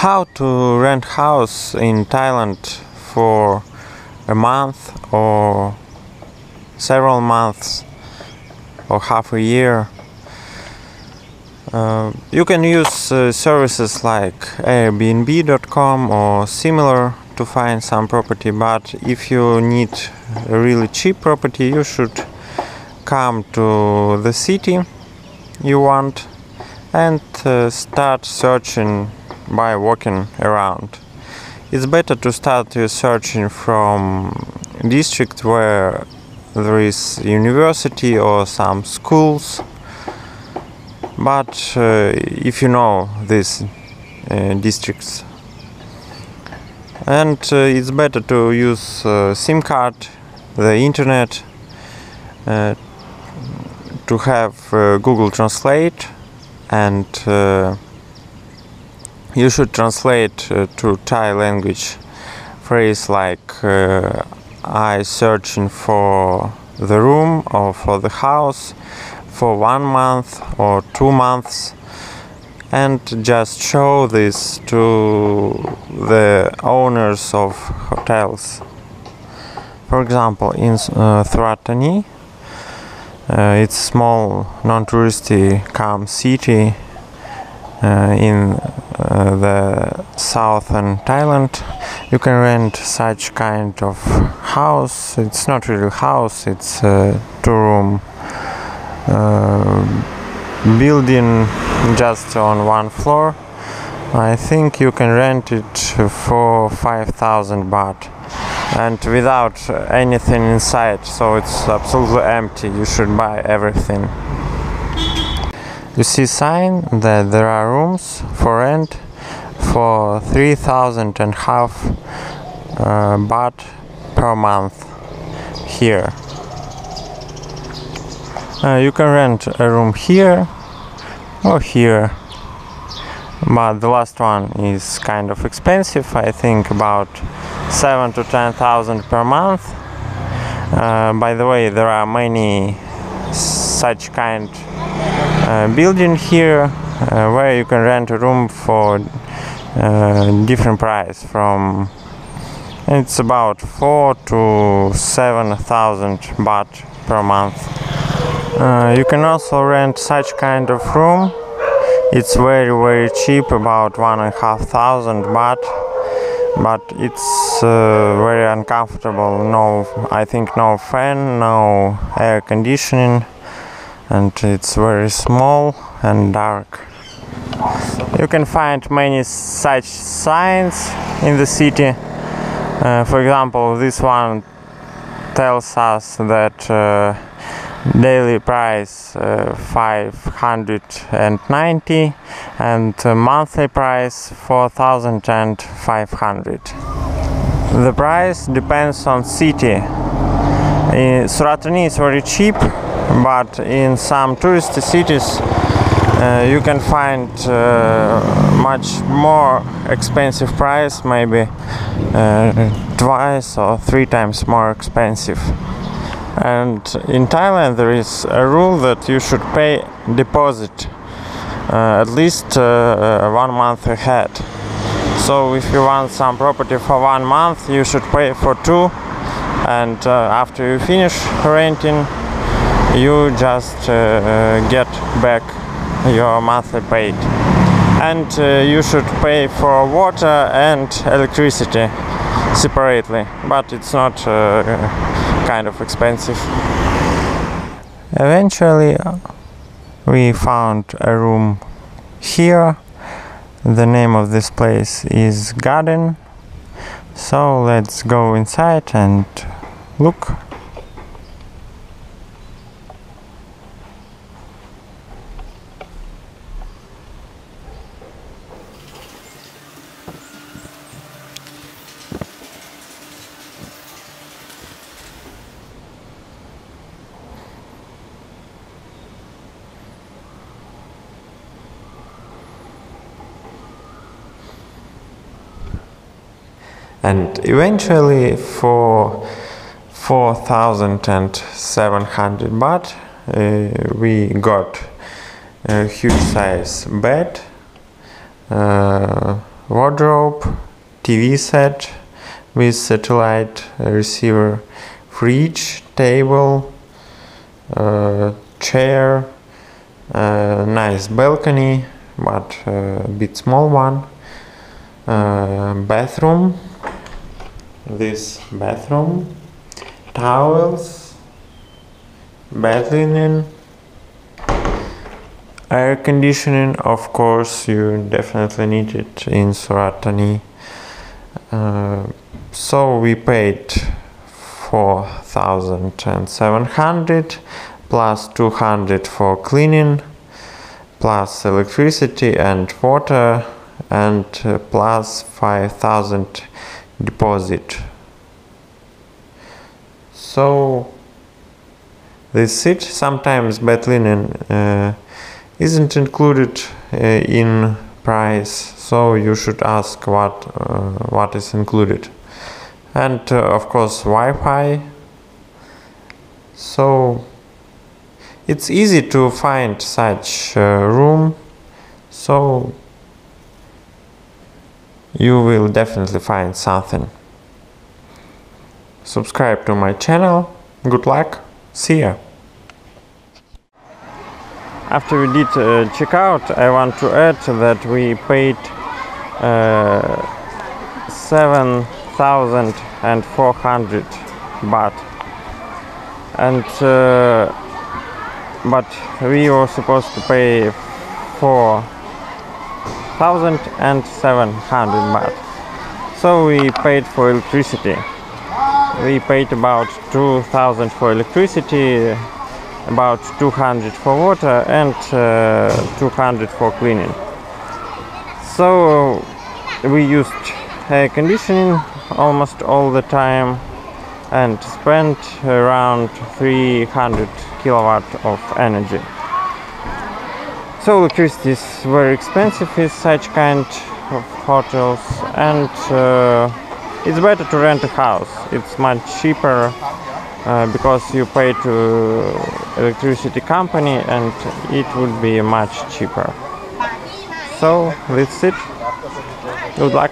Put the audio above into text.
how to rent house in Thailand for a month or several months or half a year. Uh, you can use uh, services like Airbnb.com or similar to find some property, but if you need a really cheap property, you should come to the city you want and uh, start searching by walking around. It's better to start your searching from district where there is university or some schools. But uh, if you know these uh, districts, and uh, it's better to use uh, SIM card, the internet, uh, to have uh, Google Translate and you should translate uh, to Thai language phrase like uh, I searching for the room or for the house for one month or two months and just show this to the owners of hotels. For example, in uh, Surat Thani, uh, it's small non-touristy calm city in uh, the southern Thailand you can rent such kind of house. It's not really house it's a two room uh, building just on one floor. I think you can rent it for 5000 baht. And without anything inside so it's absolutely empty. You should buy everything you see sign that there are rooms for rent for 3000 and half uh, baht per month here. Uh, you can rent a room here or here but the last one is kind of expensive I think about 7 to 10,000 per month. Uh, by the way there are many such kind building here uh, where you can rent a room for uh, different price from it's about four to seven thousand baht per month. Uh, you can also rent such kind of room. It's very very cheap about one and a half thousand baht. But it's uh, very uncomfortable. No i think no fan no air conditioning and it's very small and dark. You can find many such signs in the city. Uh, for example, this one tells us that uh, daily price uh, 590 and monthly price 4500 the price depends on city uh, Surat Thani is very cheap but in some tourist cities uh, you can find uh, much more expensive price maybe uh, twice or three times more expensive. And in Thailand there is a rule that you should pay deposit uh, at least uh, uh, one month ahead. So if you want some property for one month you should pay for two. And after you finish renting you just uh, get back your monthly paid. And uh, you should pay for water and electricity separately. But it's not uh, kind of expensive. Eventually we found a room here. The name of this place is garden. So let's go inside and look and eventually for 4700 baht uh, we got a huge size bed uh, wardrobe, TV set with satellite receiver, fridge, table, uh, chair, uh, nice balcony, but uh, a bit small one, uh, bathroom, this bathroom, towels, bed linen, air conditioning of course you definitely need it in Surat Thani. Uh, so we paid 4700 plus 200 for cleaning plus electricity and water and uh, plus 5000 deposit. So this it sometimes bed linen uh, isn't included uh, in price. So you should ask what uh, what is included. And uh, of course Wi-Fi. So it's easy to find such uh, room. So you will definitely find something. Subscribe to my channel. Good luck. See ya. After we did uh, checkout I want to add that we paid uh, 7400 baht. And uh, but we were supposed to pay 4700 baht. So we paid for electricity. We paid about 2000 for electricity about 200 for water and uh, 200 for cleaning. So we used air conditioning almost all the time and spent around 300 kilowatt of energy so electricity is very expensive in such kind of hotels and uh, it's better to rent a house. It's much cheaper uh, because you pay to electricity company and it would be much cheaper. So that's it. Good luck